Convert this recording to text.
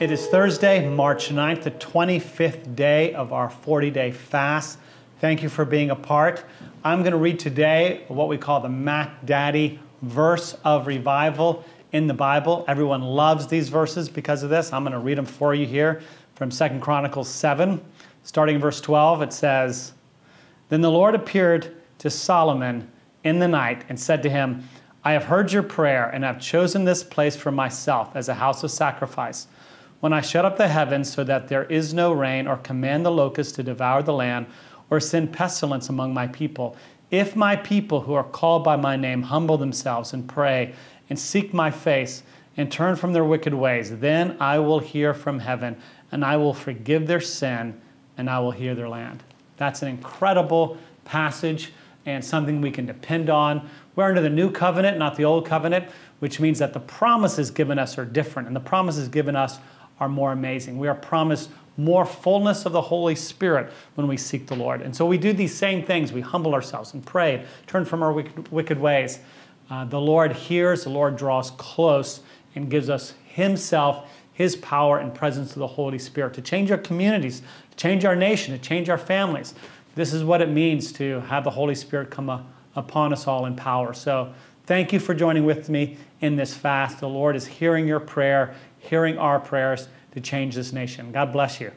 It is Thursday, March 9th, the 25th day of our 40 day fast. Thank you for being a part. I'm going to read today what we call the Mac Daddy verse of revival in the Bible. Everyone loves these verses because of this. I'm going to read them for you here from Second Chronicles 7. Starting in verse 12, it says, Then the Lord appeared to Solomon in the night and said to him, I have heard your prayer and have chosen this place for myself as a house of sacrifice when I shut up the heavens so that there is no rain, or command the locusts to devour the land, or send pestilence among my people, if my people who are called by my name humble themselves and pray and seek my face and turn from their wicked ways, then I will hear from heaven and I will forgive their sin and I will heal their land. That's an incredible passage and something we can depend on. We're under the new covenant, not the old covenant, which means that the promises given us are different and the promises given us are more amazing. We are promised more fullness of the Holy Spirit when we seek the Lord. And so we do these same things. We humble ourselves and pray, turn from our wicked, ways. Uh, the Lord hears, the Lord draws close, and gives us Himself, His power, and presence of the Holy Spirit to change our communities, to change our nation, to change our families. This is what it means to have the Holy Spirit come a, upon us all in power. So thank you for joining with me in this fast. The Lord is hearing your prayer hearing our prayers to change this nation. God bless you.